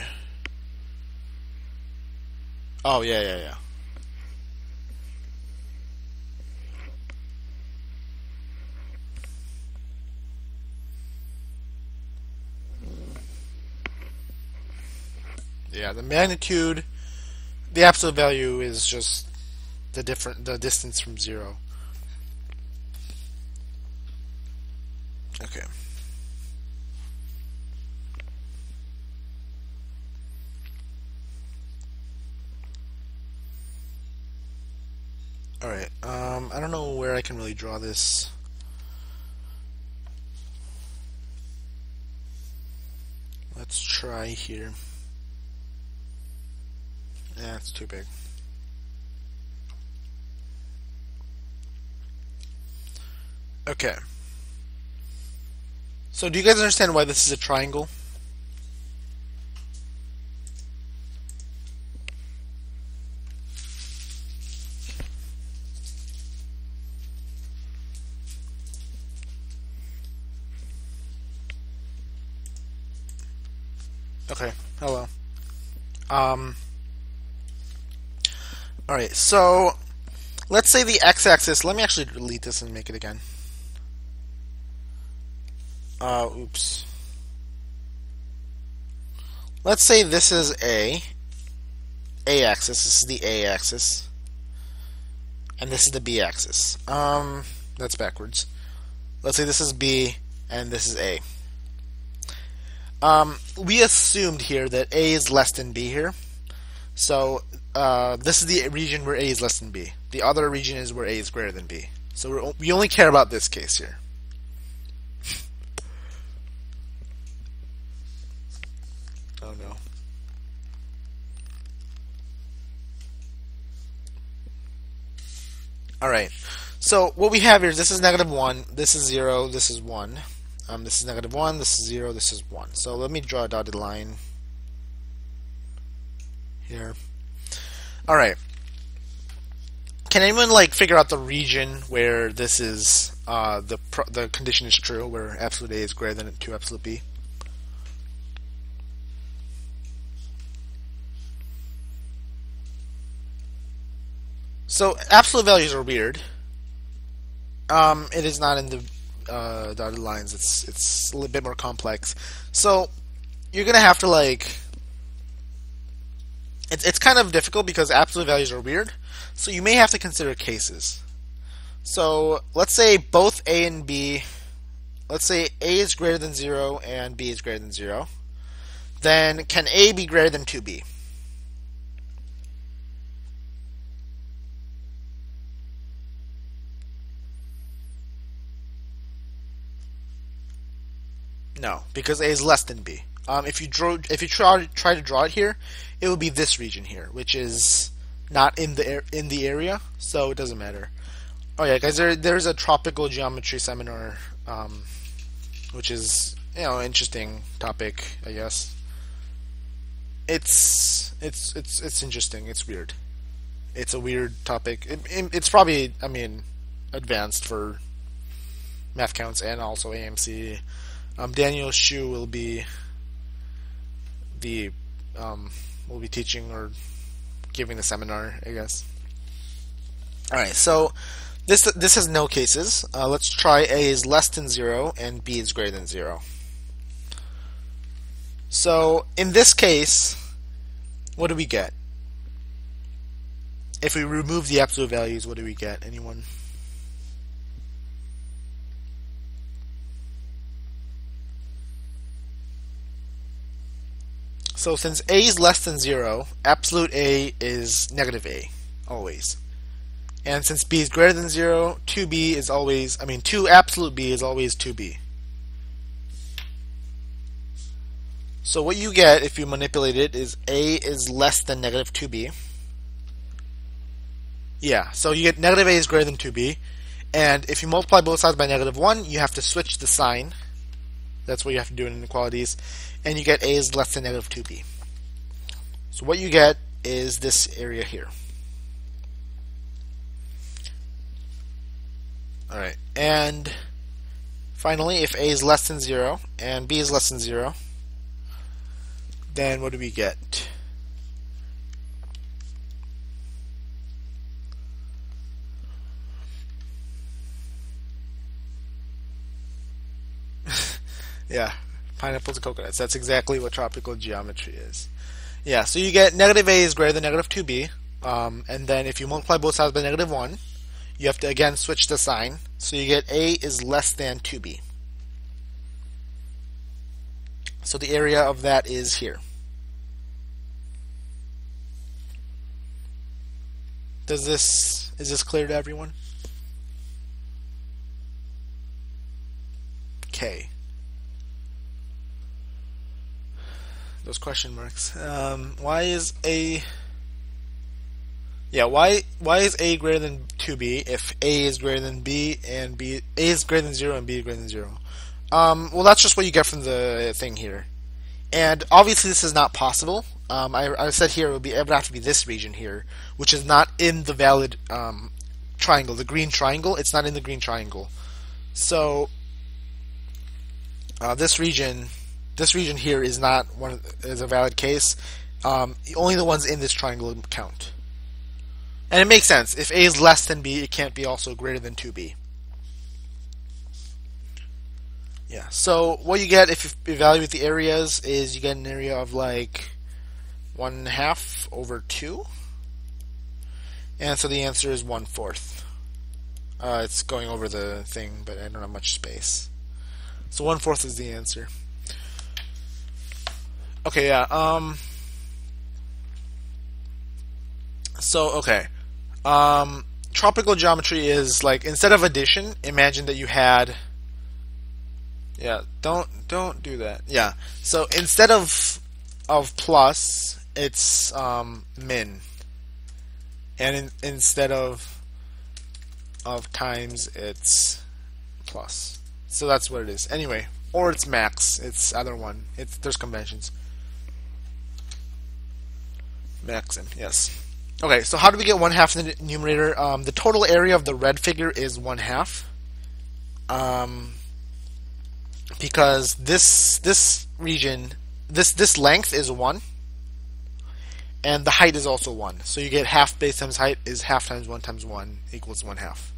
Oh, yeah, yeah, yeah. Yeah, the magnitude, the absolute value is just the different the distance from zero. Okay. Alright, um, I don't know where I can really draw this. Let's try here. Yeah, it's too big. Okay. So do you guys understand why this is a triangle? Okay, oh hello. Um, Alright, so let's say the x-axis, let me actually delete this and make it again. Uh, oops. Let's say this is A, A-axis, this is the A-axis, and this is the B-axis. Um, that's backwards. Let's say this is B, and this is A. Um, we assumed here that A is less than B here. So uh, this is the region where A is less than B. The other region is where A is greater than B. So we only care about this case here. oh no. Alright, so what we have here is this is negative 1, this is 0, this is 1. Um, this is negative 1, this is 0, this is 1. So let me draw a dotted line here. Alright. Can anyone like figure out the region where this is uh, the the condition is true, where absolute A is greater than 2 absolute B? So absolute values are weird. Um, it is not in the uh, dotted lines. It's it's a little bit more complex. So you're gonna have to like it's, it's kind of difficult because absolute values are weird. So you may have to consider cases. So let's say both A and B, let's say A is greater than 0 and B is greater than 0. Then can A be greater than 2B? No, because A is less than B. Um, if you draw, if you try try to draw it here, it would be this region here, which is not in the in the area, so it doesn't matter. Oh yeah, guys, there there's a tropical geometry seminar, um, which is you know interesting topic, I guess. It's it's it's it's interesting. It's weird. It's a weird topic. It, it, it's probably, I mean, advanced for MATHCOUNTS and also AMC. Um, Daniel Shu will be the um, will be teaching or giving the seminar, I guess. All right, so this this has no cases. Uh, let's try A is less than zero and B is greater than zero. So in this case, what do we get? If we remove the absolute values, what do we get? Anyone? So since a is less than 0, absolute a is negative a, always. And since b is greater than 0, 2b is always, I mean 2 absolute b is always 2b. So what you get if you manipulate it is a is less than negative 2b. Yeah, so you get negative a is greater than 2b. And if you multiply both sides by negative 1, you have to switch the sign. That's what you have to do in inequalities and you get a is less than negative 2b. So what you get is this area here. Alright, and finally, if a is less than 0 and b is less than 0, then what do we get? yeah, pineapples and coconuts. That's exactly what tropical geometry is. Yeah, so you get negative a is greater than negative 2b, um, and then if you multiply both sides by negative 1, you have to again switch the sign, so you get a is less than 2b. So the area of that is here. Does this, is this clear to everyone? Okay. Those question marks. Um, why is a yeah why why is a greater than 2b if a is greater than b and b a is greater than 0 and b is greater than 0 um, well that's just what you get from the thing here. And obviously this is not possible. Um, I, I, said here it would be it would have to be this region here which is not in the valid um, triangle the green triangle. It's not in the green triangle. So uh, this region this region here is not one is a valid case. Um, only the ones in this triangle count. And it makes sense. If A is less than B, it can't be also greater than 2B. Yeah, so what you get if you evaluate the areas is you get an area of like 1 half over 2. And so the answer is 1 fourth. Uh, it's going over the thing, but I don't have much space. So 1 fourth is the answer. Okay, yeah. Um. So okay, um, tropical geometry is like instead of addition, imagine that you had. Yeah, don't don't do that. Yeah, so instead of of plus, it's um, min, and in, instead of of times, it's plus. So that's what it is. Anyway, or it's max. It's either one. It's there's conventions. Maxim, yes. Okay, so how do we get one half in the numerator? Um, the total area of the red figure is one half. Um, because this this region, this this length is one, and the height is also one. So you get half base times height is half times one times one equals one half.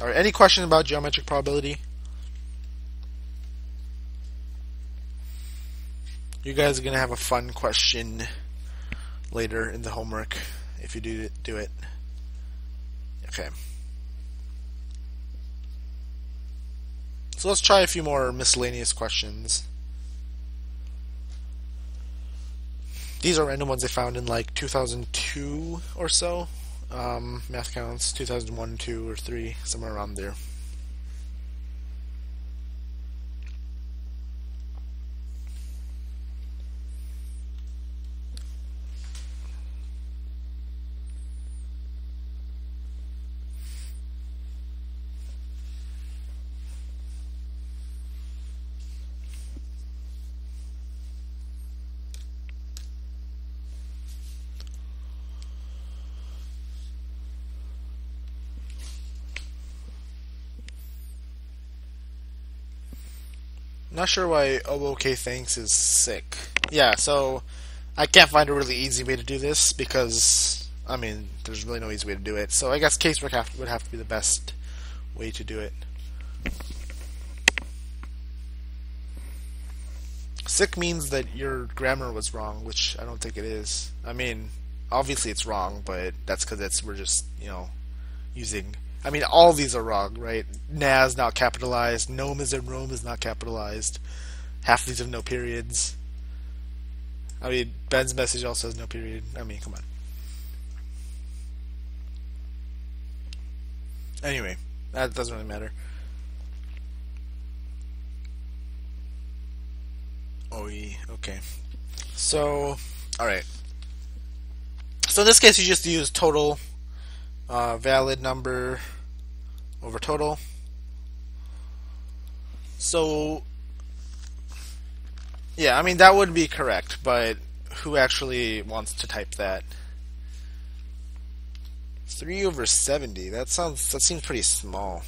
All right. Any questions about geometric probability? You guys are gonna have a fun question later in the homework if you do do it. Okay. So let's try a few more miscellaneous questions. These are random ones I found in like 2002 or so. Um, MATHCOUNTS 2001, 2, or 3, somewhere around there. Not sure why OK thanks is sick. Yeah, so I can't find a really easy way to do this because I mean there's really no easy way to do it. So I guess casework have, would have to be the best way to do it. Sick means that your grammar was wrong, which I don't think it is. I mean, obviously it's wrong, but that's because it's we're just you know using I mean, all these are wrong, right? Nas not capitalized. Gnome is in Rome is not capitalized. Half of these have no periods. I mean, Ben's message also has no period. I mean, come on. Anyway, that doesn't really matter. OE, okay. So, alright. So in this case, you just use total uh, valid number over total. So, yeah, I mean, that would be correct, but who actually wants to type that? 3 over 70, that sounds, that seems pretty small.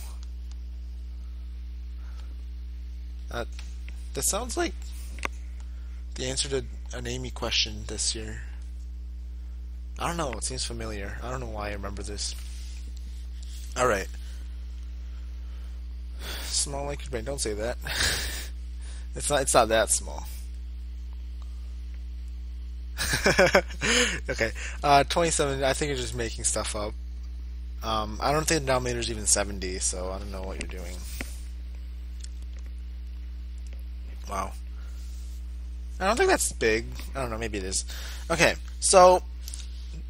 That, that sounds like the answer to an AIME question this year. I don't know, it seems familiar. I don't know why I remember this. Alright. Small like your brain, don't say that. it's not it's not that small. okay. Uh, 27, I think you're just making stuff up. Um, I don't think the denominator is even 70, so I don't know what you're doing. Wow. I don't think that's big. I don't know, maybe it is. Okay, so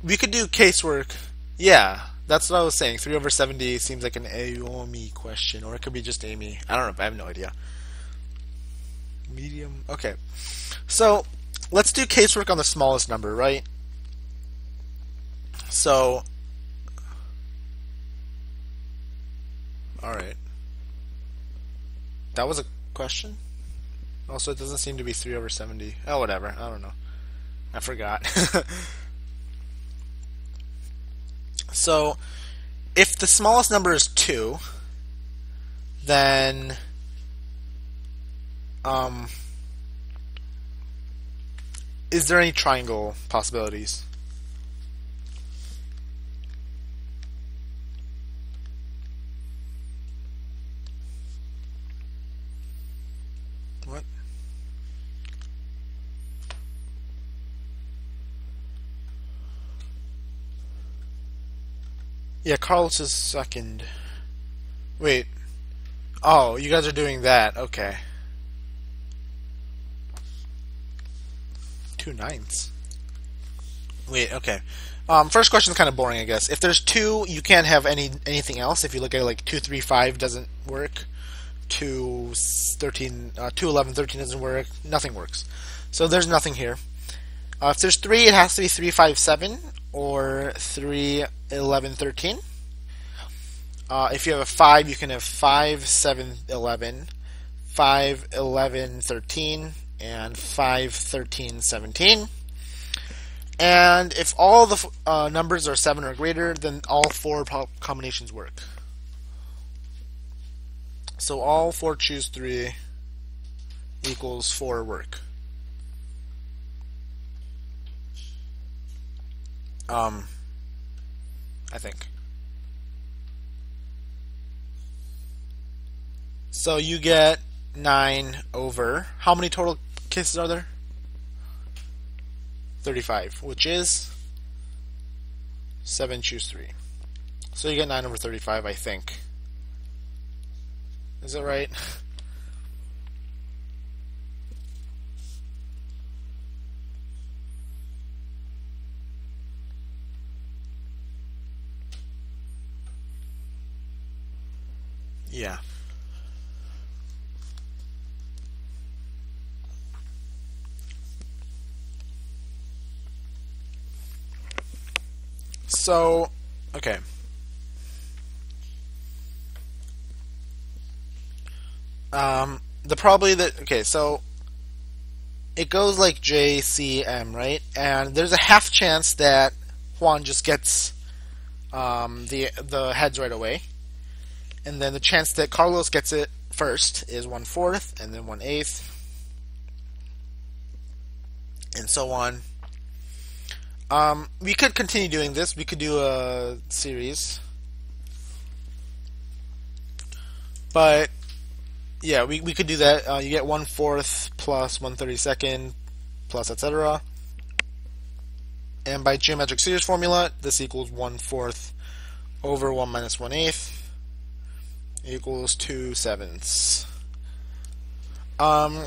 we could do casework. Yeah, that's what I was saying. 3 over 70 seems like an Aomi question, or it could be just AIME. I don't know. I have no idea. Medium. Okay. So, let's do casework on the smallest number, right? So, alright. That was a question? Also, it doesn't seem to be 3 over 70. Oh, whatever. I don't know. I forgot. So if the smallest number is 2, then um, is there any triangle possibilities? Yeah, Carlos is second. Wait. Oh, you guys are doing that. Okay. Two ninths. Wait, okay. Um, first question is kind of boring, I guess. If there's two, you can't have any anything else. If you look at it, like two, three, five doesn't work. Two, 13, uh, two, 11, 13 doesn't work. Nothing works. So there's nothing here. Uh, if there's three, it has to be three, five, seven, or three, 11, 13. Uh, if you have a 5, you can have 5, 7, 11, 5, 11, 13, and 5, 13, 17. And if all the uh, numbers are 7 or greater, then all four combinations work. So all 4 choose 3 equals 4 work. Um, I think. So you get 9 over. How many total kisses are there? 35, which is 7 choose 3. So you get 9 over 35, I think. Is that right? yeah. So, okay. Um, the probably that okay, so it goes like J C M, right? And there's a half chance that Juan just gets um, the the heads right away, and then the chance that Carlos gets it first is one fourth, and then one eighth, and so on um, we could continue doing this. We could do a series. But, yeah, we, we could do that. Uh, you get 1 fourth plus 1 32nd plus etc. And by geometric series formula, this equals 1 fourth over 1 minus 1 eighth equals 2 sevenths. Um,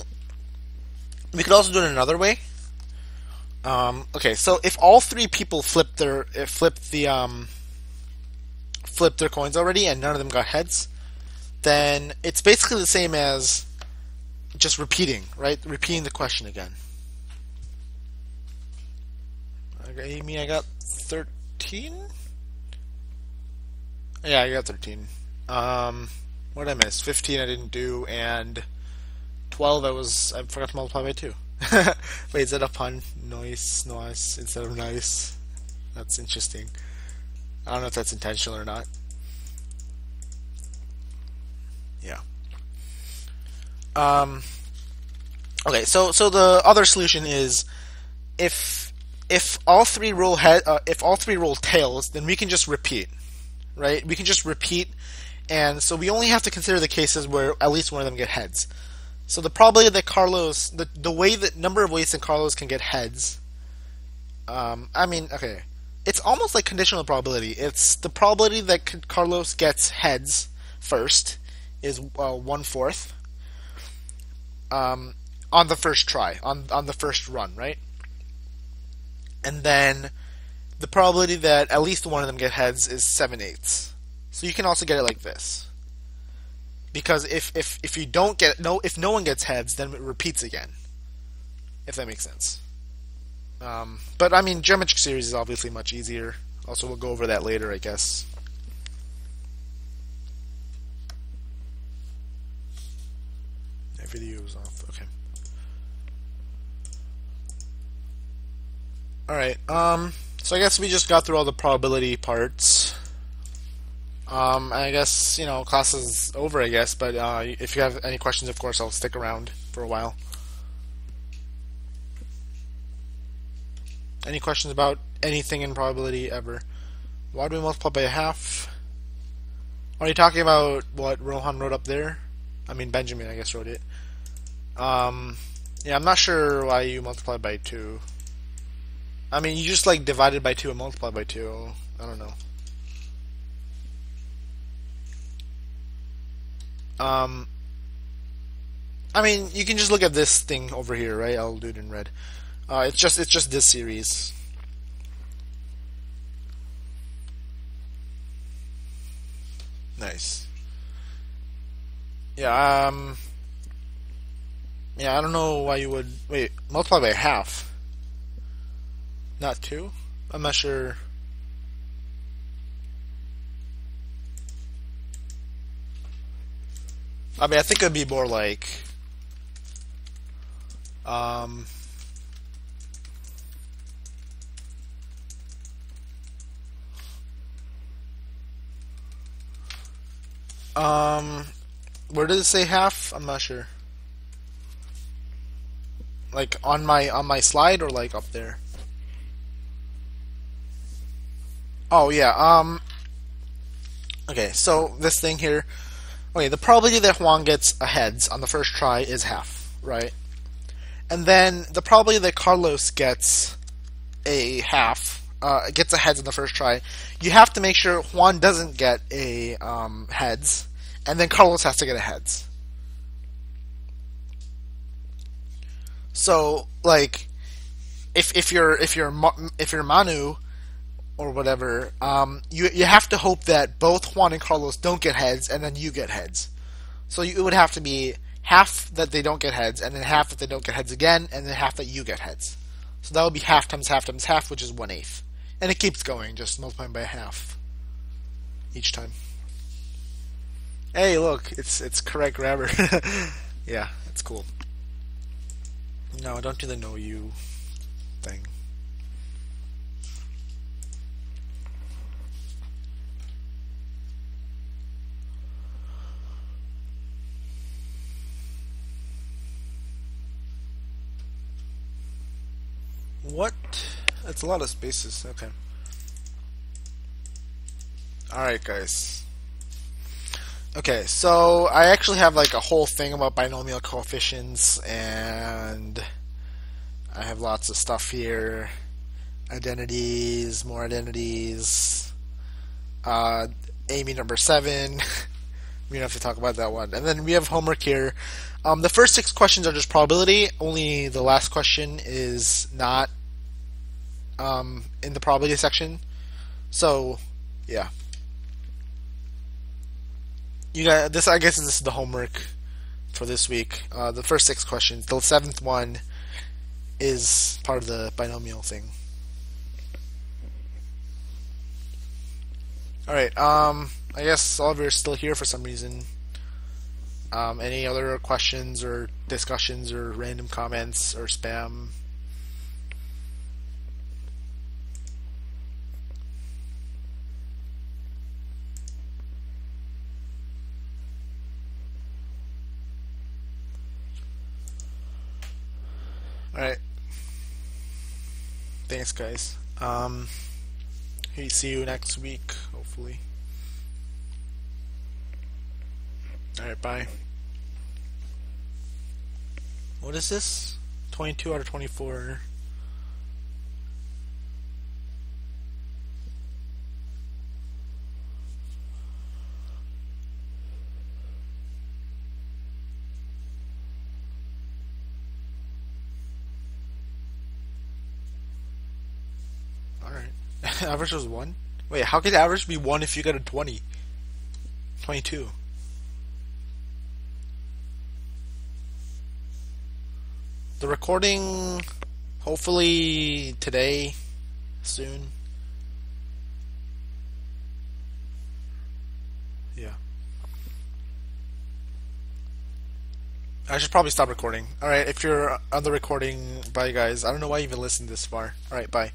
we could also do it another way. Um, okay, so if all three people flipped their uh, flipped the um, flipped their coins already and none of them got heads, then it's basically the same as just repeating, right? Repeating the question again. You mean I got thirteen? Yeah, I got thirteen. Um, what did I miss? Fifteen I didn't do, and twelve I was I forgot to multiply by two. Wait, is that a pun? Noise, noise instead of nice. That's interesting. I don't know if that's intentional or not. Yeah. Um. Okay, so so the other solution is if if all three roll head uh, if all three roll tails, then we can just repeat, right? We can just repeat, and so we only have to consider the cases where at least one of them get heads. So the probability that Carlos, the the way that number of ways that Carlos can get heads. Um, I mean, okay, it's almost like conditional probability. It's the probability that Carlos gets heads first is uh, one fourth. Um, on the first try, on on the first run, right? And then the probability that at least one of them get heads is seven eighths. So you can also get it like this because if if if you don't get no if no one gets heads, then it repeats again. If that makes sense. Um, but I mean, geometric series is obviously much easier. Also, we'll go over that later, I guess. That video is off. Okay. All right. Um. So I guess we just got through all the probability parts. Um, I guess you know class is over. I guess, but uh, if you have any questions, of course, I'll stick around for a while. Any questions about anything in probability ever? Why do we multiply by a half? Are you talking about what Rohan wrote up there? I mean Benjamin, I guess, wrote it. Um, yeah, I'm not sure why you multiply by two. I mean, you just like divided by two and multiply by two. I don't know. Um, I mean, you can just look at this thing over here, right? I'll do it in red. Uh, it's just it's just this series. Nice. Yeah. Um. Yeah, I don't know why you would wait multiply by half, not two. I'm not sure. I mean, I think it'd be more like, um, um, where does it say half? I'm not sure. Like on my on my slide or like up there? Oh yeah. Um. Okay, so this thing here. Okay, the probability that Juan gets a heads on the first try is half, right? And then the probability that Carlos gets a half, uh, gets a heads on the first try, you have to make sure Juan doesn't get a um, heads, and then Carlos has to get a heads. So, like, if if you're if you're if you're Manu or whatever, um, you you have to hope that both Juan and Carlos don't get heads, and then you get heads. So you, it would have to be half that they don't get heads, and then half that they don't get heads again, and then half that you get heads. So that would be half times half times half, which is one eighth, and it keeps going, just multiplying by half each time. Hey, look, it's it's correct grammar. yeah, it's cool. No, don't do the know you thing. What? That's a lot of spaces. Okay. Alright, guys. Okay, so I actually have like a whole thing about binomial coefficients, and I have lots of stuff here. Identities, more identities. Uh, AIME number seven. we don't have to talk about that one. And then we have homework here. Um, the first six questions are just probability. Only the last question is not um, in the probability section. So, yeah. You got this. I guess this is the homework for this week. Uh, the first six questions. The seventh one is part of the binomial thing. All right. Um, I guess Oliver is still here for some reason. Um, any other questions or discussions or random comments or spam? Alright. Thanks, guys. Um, hey, see you next week, hopefully. Alright, bye. What is this? 22 out of 24. Average was 1? Wait, how could average be 1 if you got a 20? 22. The recording, hopefully today, soon. Yeah. I should probably stop recording. Alright, if you're on the recording, bye guys. I don't know why you even listened this far. Alright, bye.